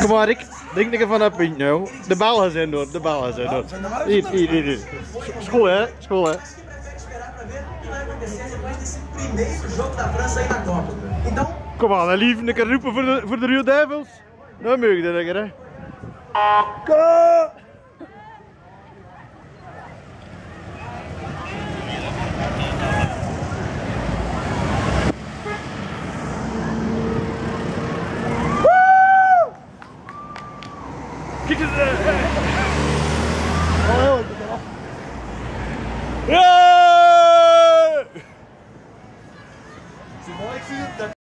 Kom maar, Rick. Denk ik van dat punt nou. De ballen zijn door, de ballen zijn door. Hier, hier, hier. hier. School hè, school hè. Kom aan, lief een keer roepen voor de, voor de Rio Devils. Mag je dat lekker hè. Go! Kick his ass. Yeah!